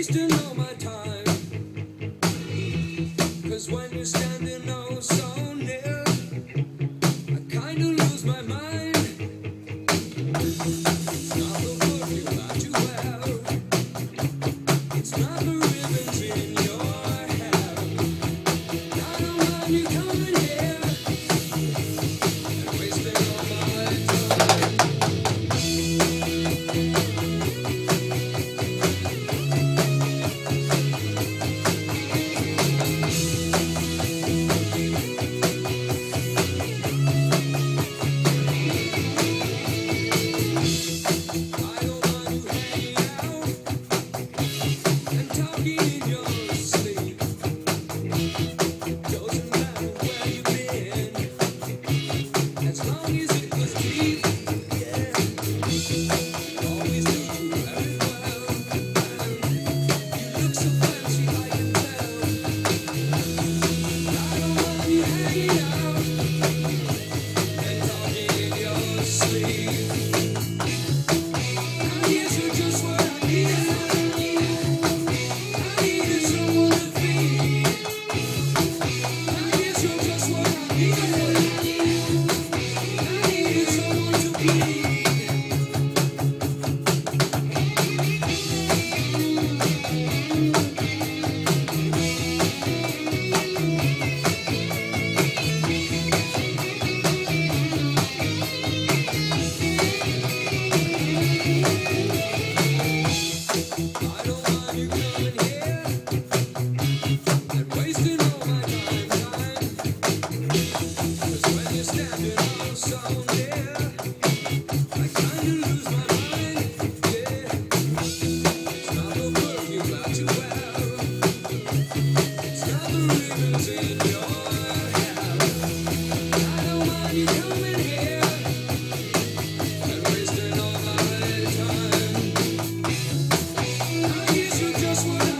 wasting all my time. Cause when you're standing up. Sleep.